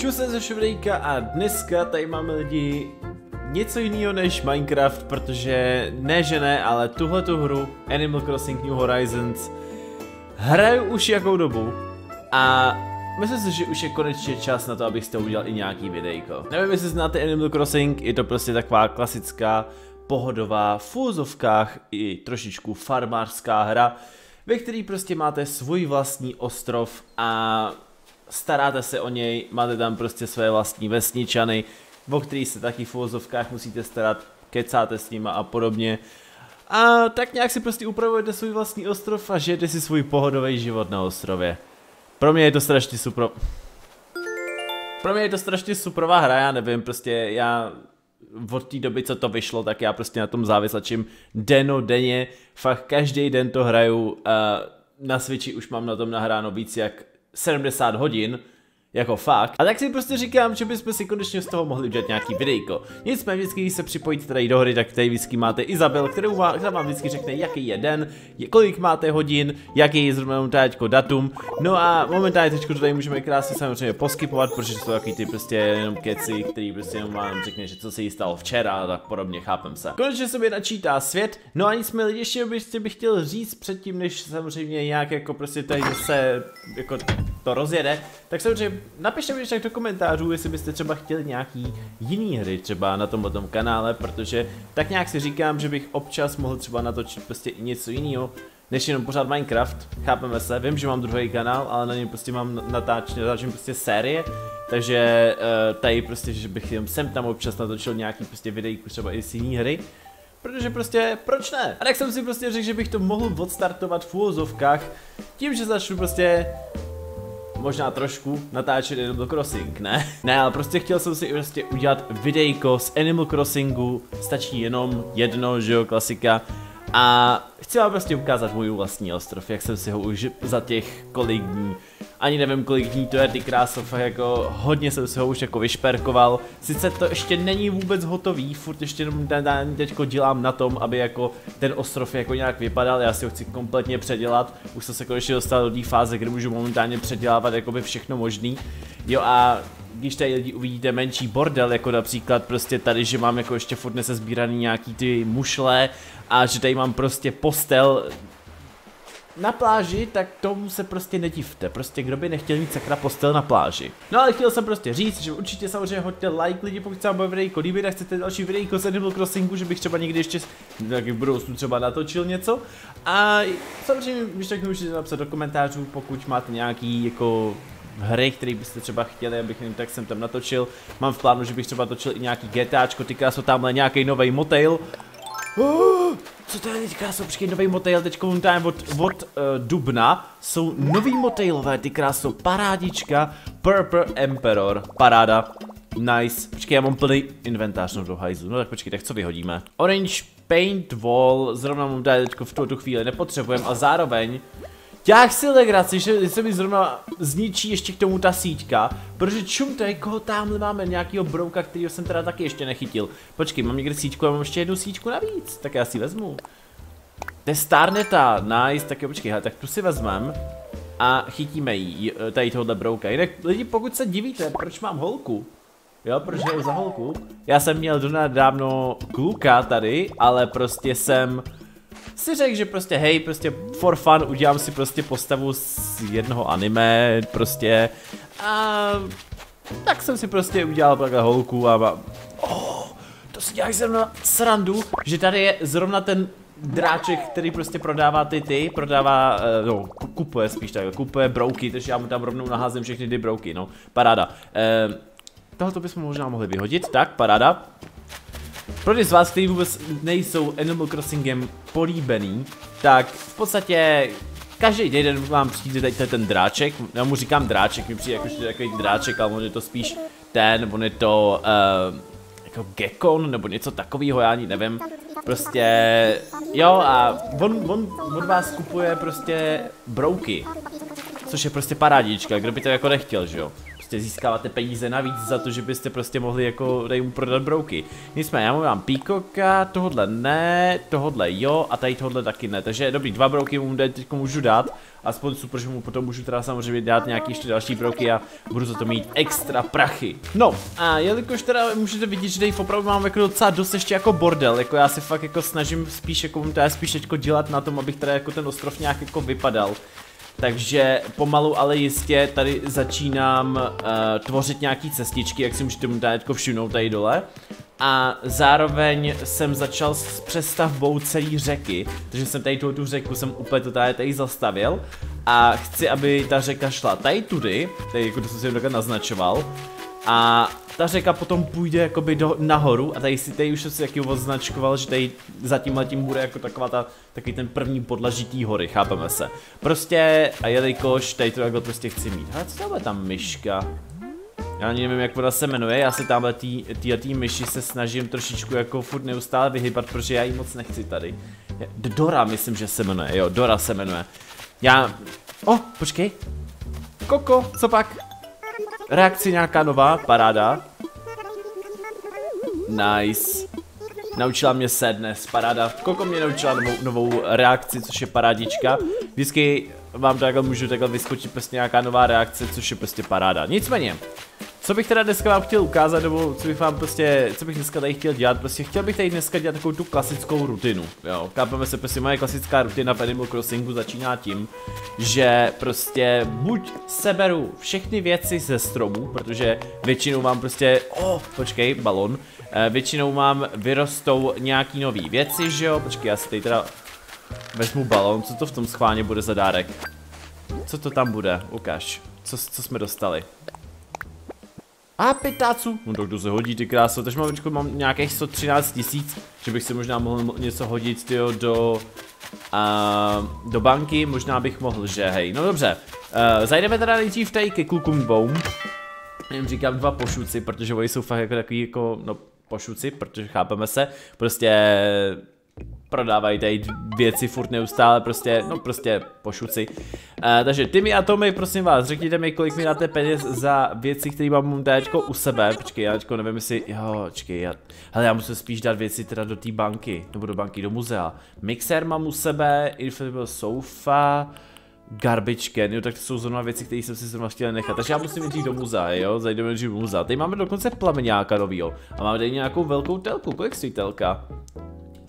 Čus ze Švrejka a dneska tady máme lidi něco jiného než Minecraft, protože ne že ne, ale tuhle tu hru Animal Crossing New Horizons hraju už jakou dobu a myslím si, že už je konečně čas na to, abych to udělal i nějaký videjko. Nevím, jestli znáte Animal Crossing, je to prostě taková klasická pohodová v fúzovkách i trošičku farmářská hra, ve který prostě máte svůj vlastní ostrov a staráte se o něj, máte tam prostě své vlastní vesničany, o který se taky v uvozovkách musíte starat, kecáte s nima a podobně. A tak nějak si prostě upravujete svůj vlastní ostrov a žijete si svůj pohodový život na ostrově. Pro mě je to strašně super. Pro mě je to strašně superová hra, já nevím, prostě já od té doby, co to vyšlo, tak já prostě na tom závislačím deno denně, fakt každý den to hraju, a na Switchi už mám na tom nahráno víc jak 70 hodin, jako fakt. A tak si prostě říkám, že bychom si konečně z toho mohli udělat nějaký videjko. Nicméně vždycky, když se připojíte tady do hry, tak tady vždycky máte Izabel, kterou vám, která vám vždycky řekne, jaký je den, kolik máte hodin, jaký je zrovna teďko datum. No a momentálně teď to tady můžeme krásně samozřejmě poskypovat, protože jsou takový ty prostě jenom keci, který prostě jenom vám řekne, že co se jí stalo včera a tak podobně, chápem se. Konečně se mi načítá svět, no a lidi, ještě bych, chtěl říct předtím, než samozřejmě nějak jako prostě tady zase jako to rozjede, tak samozřejmě napište mi do komentářů, jestli byste třeba chtěli nějaký jiný hry třeba na tomhle tom kanále, protože tak nějak si říkám, že bych občas mohl třeba natočit prostě i něco jiného, než jenom pořád Minecraft, chápeme se, vím, že mám druhý kanál, ale na něm prostě mám natáč, natáčím prostě série, takže uh, tady prostě, že bych jenom sem tam občas natočil nějaký prostě videjku třeba i z jiný hry, Protože prostě, proč ne? A tak jsem si prostě řekl, že bych to mohl odstartovat v úvozovkách tím, že začnu prostě možná trošku natáčet Animal Crossing, ne? Ne, ale prostě chtěl jsem si prostě udělat videjko z Animal Crossingu, stačí jenom jedno, že jo, klasika. A chci vám prostě ukázat můj vlastní ostrov, jak jsem si ho už za těch kolik dní ani nevím kolik dní to je, ty krásov, jako hodně jsem se ho už jako vyšperkoval. Sice to ještě není vůbec hotový, furt ještě teďko dělám na tom, aby jako ten ostrov jako nějak vypadal, já si ho chci kompletně předělat. Už jsem se konečně dostal do té fáze, kdy můžu momentálně předělávat jakoby všechno možný. Jo a když tady lidi uvidíte menší bordel, jako například prostě tady, že mám jako ještě furt nesezbíraný nějaký ty mušle a že tady mám prostě postel na pláži, tak tomu se prostě nedivte. Prostě kdo by nechtěl mít sakra postel na pláži. No ale chtěl jsem prostě říct, že určitě samozřejmě hoďte like lidi, pokud se vám bude videjko líbit a chcete další videjko z Animal Crossingu, že bych třeba někdy ještě taky v budoucnu třeba natočil něco. A samozřejmě, když tak můžete napsat do komentářů, pokud máte nějaký jako hry, které byste třeba chtěli, abych jim tak jsem tam natočil. Mám v plánu, že bych třeba točil i nějaký GTAčko, týká se tamhle nějaký nový motel. Oh, co to je teďka, jsou počkej, nový motel, teď momentálně od, od uh, Dubna. Jsou nový motelové, ty krásou, parádička, Purple Emperor, paráda, nice, počkej, já mám plný inventář no do hajzu, no tak počkej, tak co vyhodíme? Orange Paint Wall, zrovna mám tady teď v tuto chvíli nepotřebujeme a zároveň Děláš si legraci, že se mi zrovna zničí ještě k tomu ta síťka, protože čum to je, koho tamhle máme, nějakýho brouka, kterýho jsem teda taky ještě nechytil. Počkej, mám někde síťku, já mám ještě jednu síťku navíc, tak já si vezmu. To je Starneta, nice, tak jo, počkej, tak tu si vezmem a chytíme jí, tady tohohle brouka. Jinak lidi, pokud se divíte, proč mám holku, Jo, proč je za holku? Já jsem měl dávno kluka tady, ale prostě jsem si řekl, že prostě hej, prostě for fun udělám si prostě postavu z jednoho anime, prostě a tak jsem si prostě udělal takhle holku a oh, to si děláš zrovna srandu, že tady je zrovna ten dráček, který prostě prodává ty ty, prodává, uh, no, kupuje spíš tak, kupuje brouky, takže já mu tam rovnou naházím všechny ty brouky, no, paráda. Uh, tohoto bychom možná mohli vyhodit, tak, paráda. Pro ty z vás, kteří vůbec nejsou Animal Crossingem políbený, tak v podstatě každý den vám přijde tady ten dráček, já mu říkám dráček, mi přijde jakože takový dráček, ale on je to spíš ten, on je to uh, jako gekon nebo něco takového, já ani nevím. Prostě, jo a on, on od vás kupuje prostě brouky, což je prostě parádička, kdo by to jako nechtěl, že jo prostě získáváte peníze navíc za to, že byste prostě mohli jako dej mu prodat brouky. Nicméně já mu mám píkoka, tohodle ne, tohodle jo a tady tohodle taky ne, takže dobrý, dva brouky mu teď můžu dát, aspoň super, že mu potom můžu teda samozřejmě dát nějaký ještě další brouky a budu za to mít extra prachy. No a jelikož teda můžete vidět, že tady opravdu mám jako docela dost ještě jako bordel, jako já si fakt jako snažím spíš jako teda spíš jako dělat na tom, abych teda jako ten ostrov nějak jako vypadal. Takže pomalu, ale jistě tady začínám uh, tvořit nějaký cestičky, jak si můžete mu tady všimnout tady dole. A zároveň jsem začal s přestavbou celé řeky, takže jsem tady tu, řeku jsem úplně to tady, tady zastavil a chci, aby ta řeka šla tady tudy, tady jako to jsem si naznačoval, a ta řeka potom půjde jakoby do, nahoru a tady si tady už si taky označkoval, že tady za tím bude jako taková ta, taky ten první podlažitý hory, chápeme se. Prostě a jelikož tady to jako prostě chci mít. Ale co tam je ta myška? Já ani nevím, jak ona se jmenuje, já se tamhle tý, tý myši se snažím trošičku jako furt neustále vyhybat, protože já ji moc nechci tady. Dora myslím, že se jmenuje, jo, Dora se jmenuje. Já... O, oh, počkej. Koko, co pak? Reakci nějaká nová, paráda. Nice. Naučila mě se dnes, paráda. Koko mě naučila novou, novou reakci, což je parádička. Vždycky vám takhle můžu takhle vyskočit prostě nějaká nová reakce, což je prostě paráda. Nicméně, co bych teda dneska vám chtěl ukázat, nebo co bych vám prostě, co bych dneska tady chtěl dělat, prostě chtěl bych tady dneska dělat takovou tu klasickou rutinu, jo, kápeme se, prostě moje klasická rutina v Animal Crossingu začíná tím, že prostě buď seberu všechny věci ze stromů, protože většinou mám prostě, oh, počkej, balon, eh, většinou mám, vyrostou nějaký nový věci, že jo, počkej, já si tady teda vezmu balon, co to v tom schválně bude za dárek? Co to tam bude? Ukaž. Co, co jsme dostali? A pitácu. No to kdo se hodí, ty kráso. Takže mám, mám nějakých 113 tisíc, že bych si možná mohl něco hodit, tyjo, do... Uh, do banky, možná bych mohl, že hej. No dobře. Uh, zajdeme teda nejdřív tady ke klukům dvou. Jim říkám dva pošuci, protože oni jsou fakt jako takový jako, no pošuci, protože chápeme se. Prostě prodávají tady věci furt neustále, prostě, no prostě pošuci. Uh, takže Timmy a Tommy, prosím vás, řekněte mi, kolik mi dáte peněz za věci, které mám teďko u sebe. Počkej, já teďko nevím, jestli, jo, počkej, já, hele, já musím spíš dát věci teda do té banky, nebo do banky, do muzea. Mixer mám u sebe, inflatable sofa, garbage can, jo, tak to jsou zrovna věci, které jsem si zrovna chtěl nechat. Takže já musím jít do muzea, jo, zajdeme do muzea. Tady máme dokonce plameňáka novýho. A máme tady nějakou velkou telku, kolik stojí telka?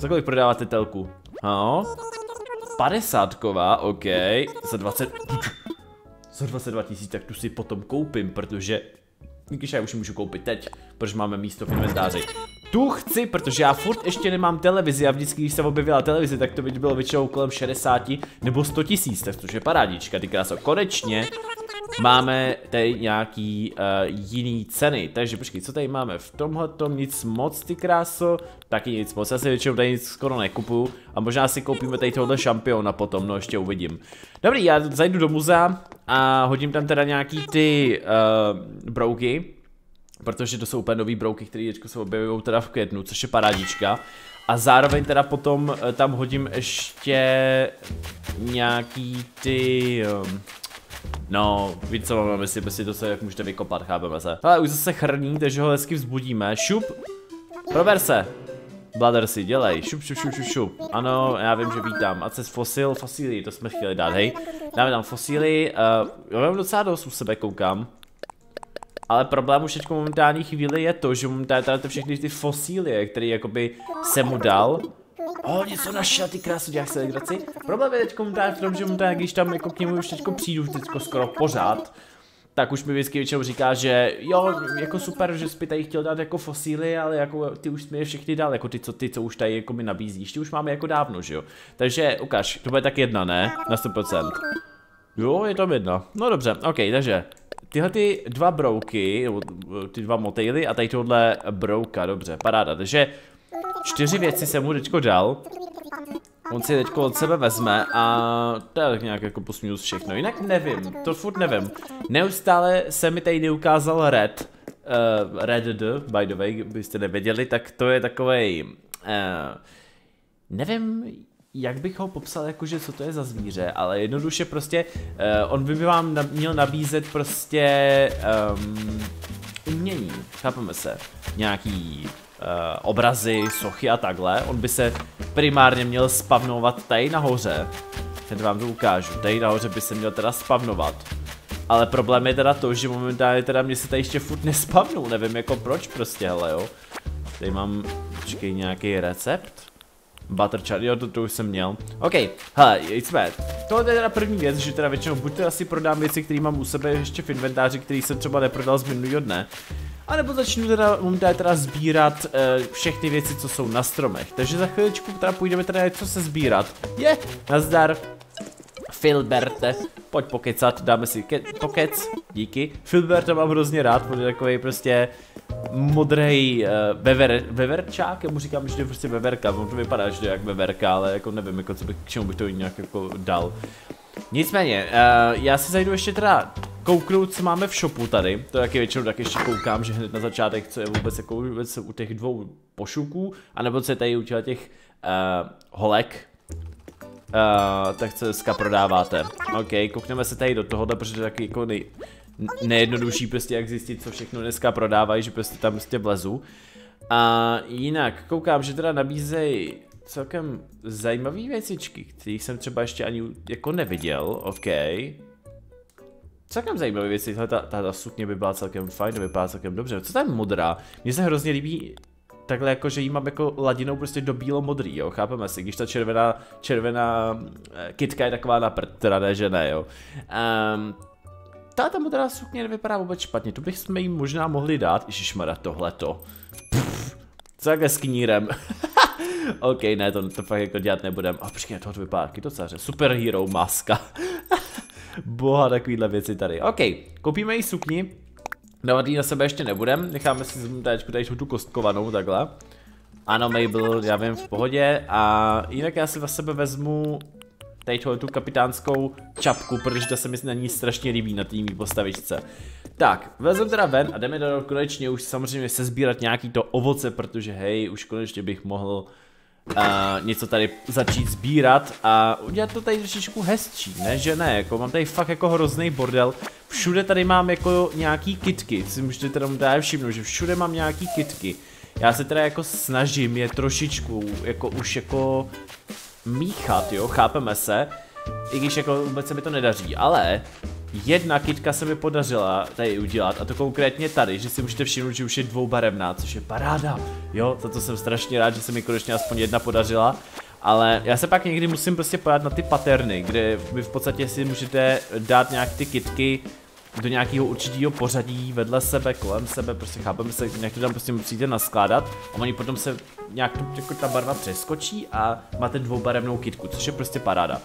Za kolik prodáváte telku? No. 50 ková, OK. Za 20... Za 22 tisíc, tak tu si potom koupím, protože... Když já už ji můžu koupit teď, protože máme místo v inventáři. Tu chci, protože já furt ještě nemám televizi a vždycky, když se objevila televizi, tak to by bylo většinou kolem 60 nebo 100 tisíc, to je parádička, ty kráso. Konečně máme tady nějaký uh, jiný ceny. Takže počkej, co tady máme? V tomhle tom nic moc, ty kráso. Taky nic moc, já si většinou tady nic skoro nekupuju. A možná si koupíme tady tohle šampiona potom, no ještě uvidím. Dobrý, já zajdu do muzea a hodím tam teda nějaký ty uh, brouky. Protože to jsou úplně nový brouky, které se objevují teda v květnu, což je parádička. A zároveň teda potom uh, tam hodím ještě nějaký ty... Um, No, víc co mám myslím, si to se jak můžete vykopat, chápeme se. Ale už zase chrní, takže ho hezky vzbudíme. Šup, prober se. Blader si, dělej, šup, šup, šup, šup, šup. Ano, já vím, že vítám. A cez fosil, fosíly, to jsme chtěli dát, hej. Dáme tam fosíly, uh, já mám docela dost u sebe, koukám. Ale problém už teď momentální chvíli je to, že momentálně tady všechny ty fosílie, které jakoby se mu dal, O, něco našel, ty krásu, děláš se legraci. Problém je teď v tom, že mu tak, když tam jako k němu už teď přijdu teďko skoro pořád, tak už mi vždycky většinou říká, že jo, jako super, že jsi tady chtěl dát jako fosíly, ale jako ty už mi je všechny dal, jako ty, co, ty, co už tady jako mi nabízíš, ty už máme jako dávno, že jo. Takže ukáž, to bude tak jedna, ne? Na 100%. Jo, je tam jedna. No dobře, ok, takže tyhle ty dva brouky, ty dva motejly a tady tohle brouka, dobře, paráda, takže Čtyři věci jsem mu teďko dal. On si teďko od sebe vezme a to je tak nějak jako posmínus všechno. Jinak nevím, to furt nevím. Neustále se mi tady neukázal Red. Uh, Red D, by the way, byste nevěděli, tak to je takovej... Uh, nevím, jak bych ho popsal, jakože co to je za zvíře, ale jednoduše prostě, uh, on by vám na, měl nabízet prostě um, umění, chápeme se, nějaký uh, obrazy, sochy a takhle, on by se primárně měl spavnovat tady nahoře, teď vám to ukážu, tady nahoře by se měl teda spavnovat, ale problém je teda to, že momentálně teda mě se tady ještě furt nespavnou, nevím jako proč prostě, hele jo. Tady mám, počkej, nějaký recept. Butter chart, jo, to, to už jsem měl. OK, hele, jsme. Tohle je teda první věc, že teda většinou buď to asi prodám věci, které mám u sebe ještě v inventáři, který jsem třeba neprodal z minulého dne. A nebo začnu teda momentálně teda sbírat uh, všechny věci, co jsou na stromech. Takže za chviličku teda půjdeme teda něco se sbírat. Je, nazdar. Filberte, pojď pokecat, dáme si ke pokec, díky. Filberta mám hrozně rád, protože takový prostě modrý uh, vever, veverčák, já mu říkám, že to je prostě veverka, on to vypadá, že to je jak veverka, ale jako nevím, jako co bych, k čemu bych to nějak jako dal. Nicméně, uh, já si zajdu ještě teda kouknout, co máme v shopu tady, to taky většinou tak ještě koukám, že hned na začátek, co je vůbec jako vůbec u těch dvou pošuků, anebo co je tady u těch uh, holek, Uh, tak dneska prodáváte. OK, koukneme se tady do tohohle, protože to je taky jako nej, nejjednodušší prostě jak zjistit, co všechno dneska prodávají, že prostě tam prostě vlezu. A jinak, koukám, že teda nabízejí celkem zajímavé věcičky, které jsem třeba ještě ani jako neviděl, OK. Celkem zajímavé věci, ta, ta, ta sukně by byla celkem fajn, vypadá celkem dobře. Co tam je modrá? Mně se hrozně líbí takhle jako, že jí mám jako ladinou prostě do bílo modrý, jo, chápeme si, když ta červená, červená eh, kitka je taková na prd, teda ne, že ne, jo. Um, ta modrá sukně nevypadá vůbec špatně, to bychom jí možná mohli dát, ježišmara, tohleto. Pff, co s knírem. OK, ne, to, to fakt jako dělat nebudem. A oh, počkej, tohle vypadá taky docela Superhero maska. Boha, takovýhle věci tady. OK, koupíme jí sukni, Dávat na sebe ještě nebudem, necháme si teď tady tu kostkovanou takhle. Ano, Mabel, já vím, v pohodě. A jinak já si za sebe vezmu tady tu kapitánskou čapku, protože to se mi na ní strašně líbí na té postavičce. Tak, vezmu teda ven a jdeme do konečně už samozřejmě se sbírat nějaký to ovoce, protože hej, už konečně bych mohl uh, něco tady začít sbírat a udělat to tady trošičku hezčí, ne, že ne, jako mám tady fakt jako hrozný bordel, všude tady mám jako nějaký kitky, si můžete teda dát všimnout, že všude mám nějaký kitky. Já se teda jako snažím je trošičku jako už jako míchat, jo, chápeme se, i když jako vůbec se mi to nedaří, ale jedna kitka se mi podařila tady udělat a to konkrétně tady, že si můžete všimnout, že už je dvoubarevná, což je paráda, jo, za to jsem strašně rád, že se mi konečně aspoň jedna podařila ale já se pak někdy musím prostě pojat na ty paterny, kde vy v podstatě si můžete dát nějak ty kitky do nějakého určitého pořadí vedle sebe, kolem sebe, prostě chápeme se, nějak to tam prostě musíte naskládat a oni potom se nějak jako ta barva přeskočí a máte dvoubarevnou kitku, což je prostě paráda.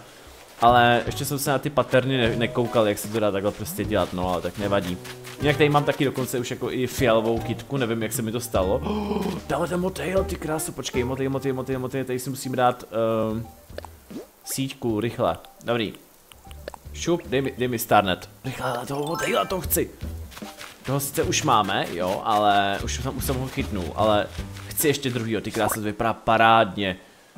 Ale ještě jsem se na ty paterny ne nekoukal, jak se to dá takhle prostě dělat, no ale tak nevadí. Jinak tady mám taky dokonce už jako i fialovou kitku, nevím jak se mi to stalo. Oh, dále ten motel, ty krásu, počkej, motel, motel, motel, motel, tady si musím dát uh, síťku, rychle. Dobrý, Šup, dej mi, dej mi Starnet. Rychle, toho motejla to chci. Toho sice už máme, jo, ale už jsem, už jsem ho chytnul, ale chci ještě druhýho, ty krásy to vypadá parádně.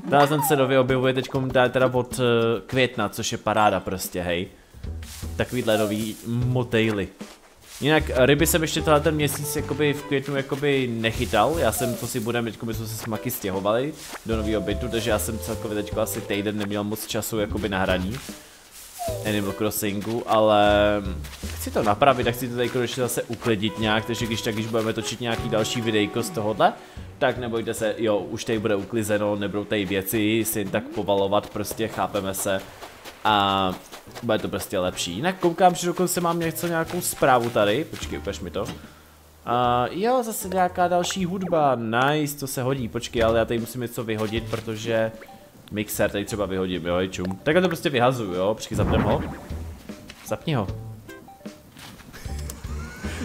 Ten se nově objevuje teď teda od uh, května, což je paráda prostě, hej. Takovýhle nový motejly. Jinak ryby jsem ještě tenhle ten měsíc jakoby v květnu jakoby nechytal, já jsem to si budem, teďko my jsme se s Maky stěhovali do nového bytu, takže já jsem celkově teďko asi týden neměl moc času jakoby na hraní. Animal Crossingu, ale chci to napravit a chci to tady konečně zase uklidit nějak, takže když tak, když budeme točit nějaký další videjko z tohohle, tak nebojte se, jo, už tady bude uklizeno, nebudou tady věci si tak povalovat, prostě chápeme se a bude to prostě lepší. Jinak koukám, že dokonce mám něco, nějakou zprávu tady, počkej, ukaž mi to. Uh, jo, zase nějaká další hudba, nice, to se hodí, počkej, ale já tady musím něco vyhodit, protože Mixer tady třeba vyhodím, jo, čum. Takhle to prostě vyhazuju, jo, počkej, zapnem ho. Zapni ho.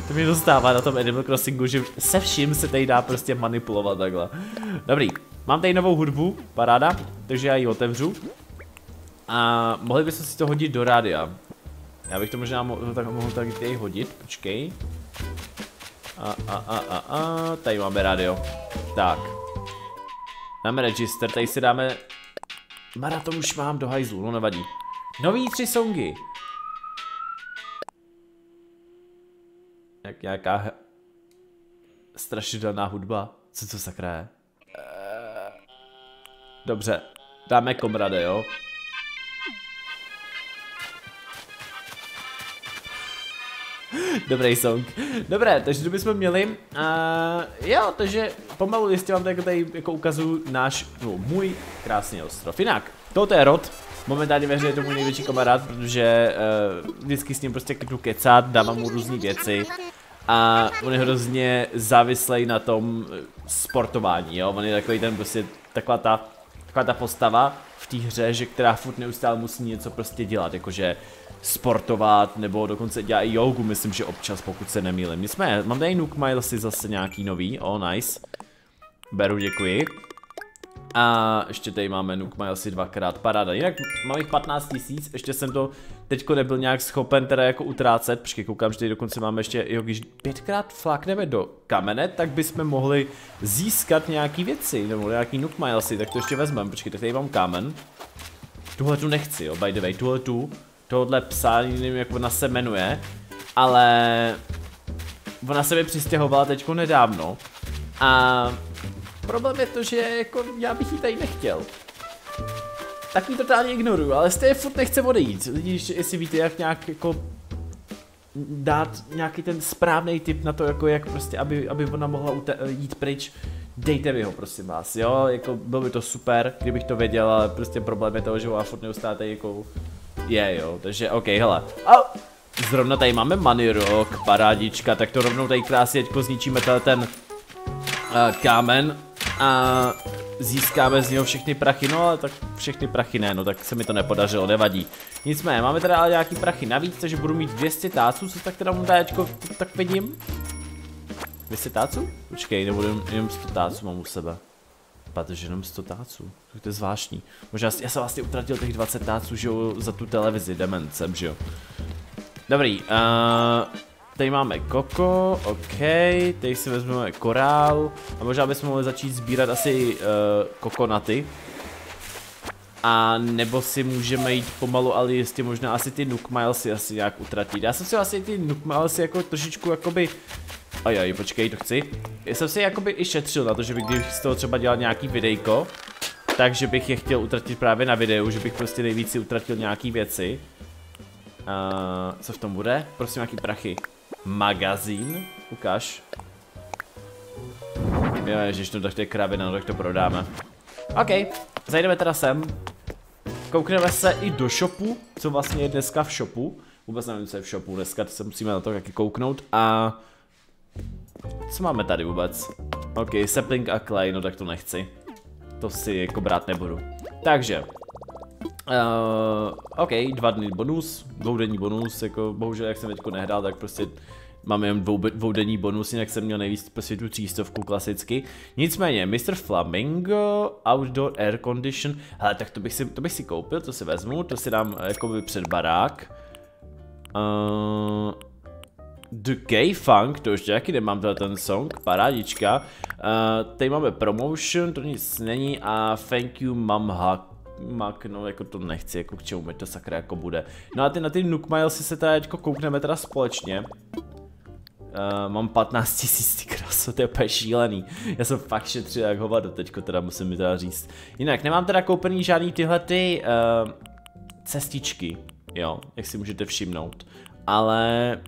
to mi dostává na tom Animal Crossingu, že se vším se tady dá prostě manipulovat takhle. Dobrý, mám tady novou hudbu, paráda, takže já ji otevřu. A mohli bychom si to hodit do rádia. Já bych to možná mohl, tak, mohl tak tady hodit, počkej. A, a, a, a, a, tady máme rádio. Tak. Máme register, tady si dáme Maraton už mám do hajzlu, no nevadí. Nový tři songy. Jak nějaká strašidelná hudba. Co to sakra je? Dobře, dáme komrade, jo? Dobrý song. Dobré, takže to bychom měli. Uh, jo, takže pomalu jistě vám tady, tady jako ukazuju náš, no, můj krásný ostrov. Jinak, toto je Rod. Momentálně ve hře je to můj největší kamarád, protože uh, vždycky s ním prostě jdu kecat, dávám mu různé věci. A on je hrozně závislý na tom eh, sportování, jo. On je takový ten prostě, taková ta, taková ta postava v té hře, že která furt neustále musí něco prostě dělat, jakože sportovat, nebo dokonce dělá i jogu, myslím, že občas, pokud se nemýlím. Nicméně, mám tady Nook Milesy zase nějaký nový, oh nice. Beru, děkuji. A ještě tady máme Nook Milesy dvakrát, paráda. Jinak mám jich 15 tisíc, ještě jsem to teďko nebyl nějak schopen teda jako utrácet, počkej, koukám, že tady dokonce máme ještě, jo, když pětkrát flakneme do kamene, tak bychom mohli získat nějaký věci, nebo nějaký Nook Milesy, tak to ještě vezmeme, počkej, tak tady mám kámen. Tuhle tu nechci, jo, by the way, tuhle tu tohohle psa, nevím jak ona se jmenuje, ale ona se mi přistěhovala teďko nedávno a problém je to, že jako já bych ji tady nechtěl. Tak mi totálně ignoruju, ale stejně furt nechce odejít. Vidíš, jestli víte, jak nějak jako dát nějaký ten správný tip na to, jako jak prostě, aby, aby ona mohla jít pryč, dejte mi ho prosím vás, jo, jako bylo by to super, kdybych to věděl, ale prostě problém je toho, že ona furt neustále jako je jo, takže ok, hele. A zrovna tady máme money rock, parádička, tak to rovnou tady krásně teďko zničíme ten uh, kámen a získáme z něho všechny prachy, no ale tak všechny prachy ne, no tak se mi to nepodařilo, nevadí. Nicméně, máme teda ale nějaký prachy navíc, takže budu mít 200 táců, co tak teda mu dáčko, tak vidím. 200 táců? Počkej, nebudu jenom 100 táců mám u sebe. Protože jenom 100 táců, to je zvláštní. Možná já jsem vlastně utratil těch 20 táců, že jo, za tu televizi, demencem, že jo. Dobrý, uh, tady máme koko, ok, tady si vezmeme korál a možná bychom mohli začít sbírat asi uh, kokonaty. A nebo si můžeme jít pomalu, ale jistě možná asi ty Nook Milesy asi nějak utratit. Já jsem si asi ty Nook Milesy jako trošičku jakoby Ajaj, počkej, to chci. Jsem si jakoby i šetřil na to, že bych když z toho třeba dělal nějaký videjko, takže bych je chtěl utratit právě na videu, že bych prostě nejvíc si utratil nějaký věci. Uh, co v tom bude? Prosím, nějaký prachy. Magazín? Ukáž. Jo, ježiš, no tak to je kravina, no tak to prodáme. OK, zajdeme teda sem. Koukneme se i do shopu, co vlastně je dneska v shopu. Vůbec nevím, co je v shopu dneska, to se musíme na to taky kouknout. A co máme tady vůbec? OK, sapling a clay, no tak to nechci. To si jako brát nebudu. Takže. Uh, OK, dva dny bonus, dvoudenní bonus, jako bohužel jak jsem teďko nehrál, tak prostě mám jen dvou, dvoudenní bonus, jinak jsem měl nejvíc prostě tu třístovku klasicky. Nicméně, Mr. Flamingo, Outdoor Air Condition, hele, tak to bych si, to bych si koupil, to si vezmu, to si dám jakoby před barák. Uh, The Gay Funk, to ještě taky nemám tady ten song, parádička. Uh, tady máme promotion, to nic není a thank you mom hug. Mak, no jako to nechci, jako k čemu mi to sakra jako bude. No a ty na ty Miles se teda jako koukneme teda společně. Uh, mám 15 tisíc, ty kraso, to je úplně šílený. Já jsem fakt šetřil jak hovado teďko, teda musím mi teda říct. Jinak, nemám teda koupený žádný tyhle ty uh, cestičky, jo, jak si můžete všimnout. Ale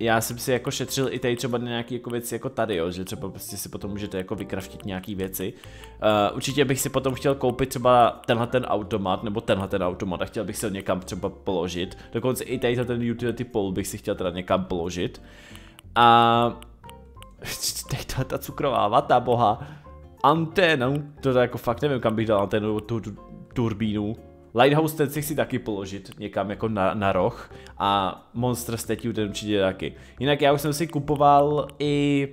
já jsem si jako šetřil i tady třeba na nějaký jako věci jako tady, jo, že třeba prostě si potom můžete jako vykraftit nějaký věci. Uh, určitě bych si potom chtěl koupit třeba tenhle ten automat, nebo tenhle ten automat a chtěl bych si ho někam třeba položit. Dokonce i tady ten utility pole bych si chtěl teda někam položit. A tady ta, ta cukrová vata, boha. Anténu, to jako fakt nevím, kam bych dal anténu, tu, tu turbínu. Lighthouse ten si chci taky položit někam jako na, na roh a Monster Statue ten určitě taky. Jinak já už jsem si kupoval i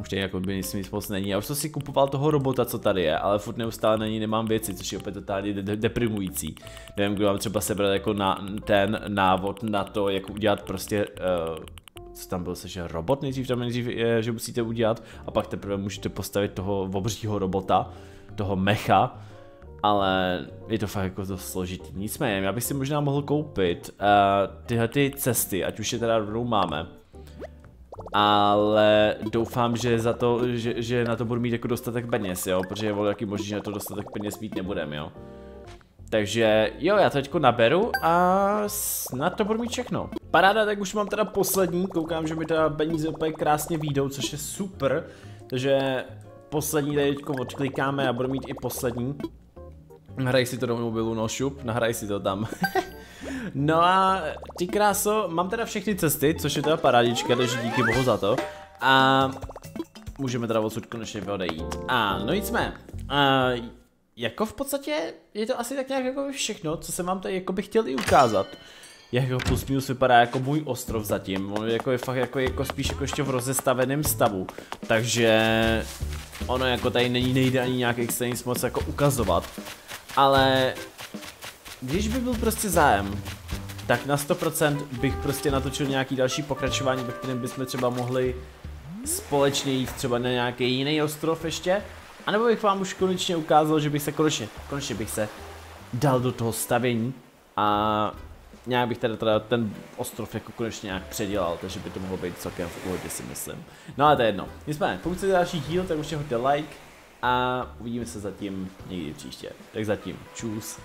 už tady jako by nic moc není. Já už jsem si kupoval toho robota, co tady je, ale furt neustále není, nemám věci, což je opět totálně de de deprimující. Nevím, kdo mám třeba sebrat jako na ten návod na to, jak udělat prostě, uh, co tam bylo se, že robot nejdřív tam nejdřív je, že musíte udělat a pak teprve můžete postavit toho obřího robota, toho mecha, ale je to fakt jako to složitý. Nicméně, já bych si možná mohl koupit uh, tyhle ty cesty, ať už je teda rovnou máme. Ale doufám, že za to, že, že na to budu mít jako dostatek peněz, jo, protože je jaký možný, že na to dostatek peněz mít nebudem, jo. Takže jo, já to teďko naberu a snad to budu mít všechno. Paráda, tak už mám teda poslední, koukám, že mi teda peníze úplně krásně výjdou, což je super. Takže poslední tady teďko odklikáme a budu mít i poslední. Hraj si to do mobilu, no šup, nahraj si to tam. no a ty kráso, mám teda všechny cesty, což je teda parádička, takže díky bohu za to. A můžeme teda odsud konečně odejít. A no nicméně, a jako v podstatě je to asi tak nějak jako všechno, co jsem vám tady jako bych chtěl i ukázat. Jak jako plus minus vypadá jako můj ostrov zatím, on jako je fakt jako, jako spíš jako ještě v rozestaveném stavu. Takže ono jako tady není nejde ani nějak extrémně moc jako ukazovat. Ale když by byl prostě zájem, tak na 100% bych prostě natočil nějaký další pokračování, ve kterém bychom třeba mohli společně jít třeba na nějaký jiný ostrov ještě. A nebo bych vám už konečně ukázal, že bych se konečně, konečně bych se dal do toho stavění a nějak bych teda, teda ten ostrov jako konečně nějak předělal, takže by to mohlo být celkem v pohodě si myslím. No ale to je jedno. Nicméně, pokud chcete další díl, tak určitě hoďte like a uvidíme se zatím někdy příště. Tak zatím, čus.